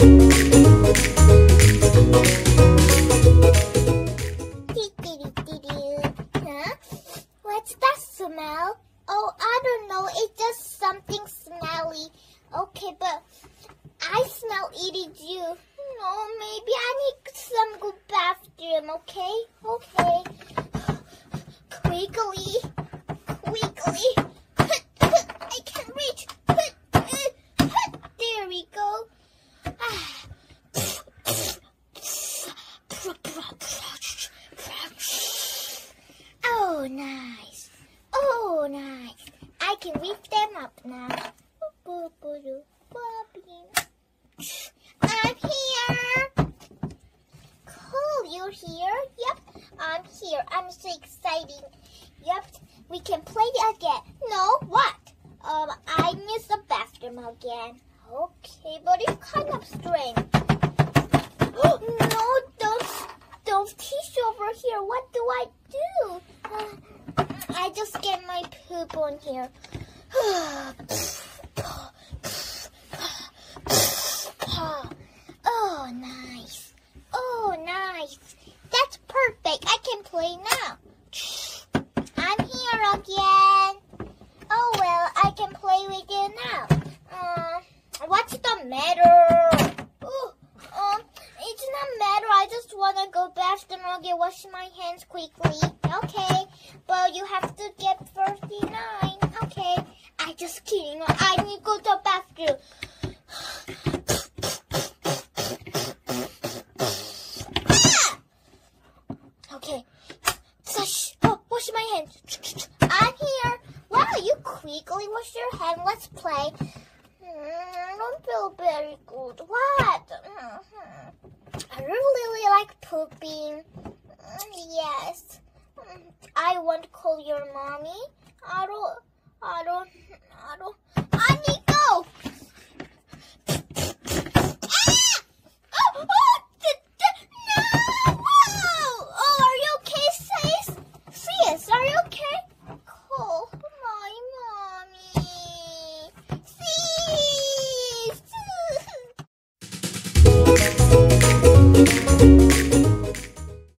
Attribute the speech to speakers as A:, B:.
A: What's that smell? Oh, I don't know. It's just something smelly. Okay, but I smell eating you. No, maybe I need some good bathroom, okay? Okay. Quickly. Quickly. I can reach. There we go. Oh, nice. Oh, nice. I can lift them up now. I'm here. Cool, you're here? Yep, I'm here. I'm so excited. Yep, we can play again. No, what? Um, I miss the bathroom again. Okay, but it's kind of strange. no, don't, don't tissue over here. What do I do? Uh, I just get my poop on here. oh, nice. Oh, nice. That's perfect. I can play now. I'm here again. Oh, well, I can play with you now. Uh, what's the matter? Oh, um, it's not matter. I just want to go and get wash my hands quickly. Okay, but you have to get 39. Okay, I just kidding. I need to go to the bathroom. Okay. Sush. Oh, wash my hands. I'm here. Wow, you quickly wash your hand. Let's play. Mm, I don't feel very good. What? Mhm. I really like pooping. Want to call your mommy. I don't.